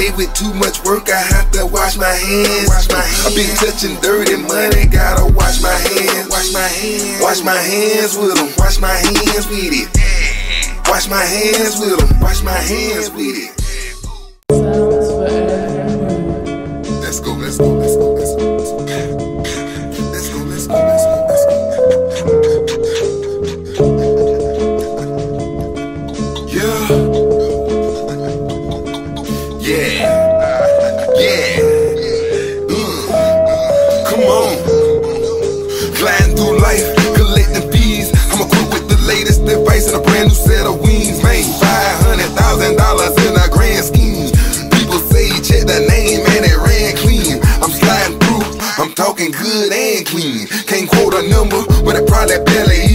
day with too much work, I have to wash my hands. Wash my hands. I been touching dirty money, gotta wash my hands. Wash my hands. Wash my hands with them. Wash my hands with it. Wash my hands with them. Wash my hands with it. Let's go, let's go, let's go, let's go. Let's go, let's go, let's go, let's go. Yeah. Good and clean. Can't quote a number, but it probably barely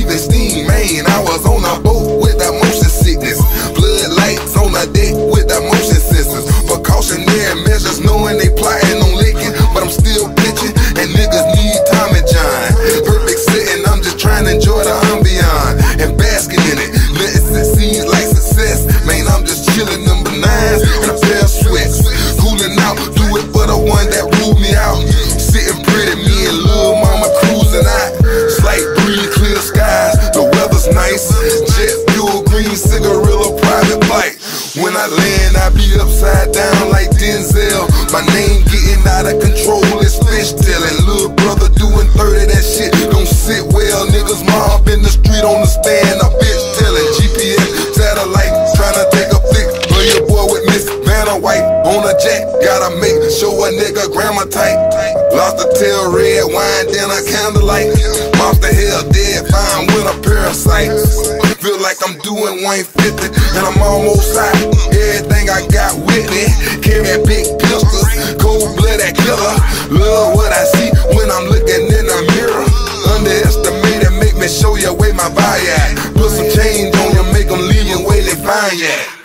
When I land, I be upside down like Denzel. My name getting out of control, it's fish tailing. Little brother doing 30, that shit don't sit well. Niggas mob in the street on the stand, a bitch telling. GPS satellite, trying to take a flick. Play your boy with Miss Vanna White on a jet. Gotta make sure a nigga grandma tight. Lost the tail, red wine, then a candlelight. Monster hell dead, fine with a parasite. Like I'm doing 150 and I'm almost out. Everything I got with me, carry big pistols, cold blooded killer. Love what I see when I'm looking in the mirror. Underestimate and make me show you where my value at. Put some change on you, make them leave you where they find you.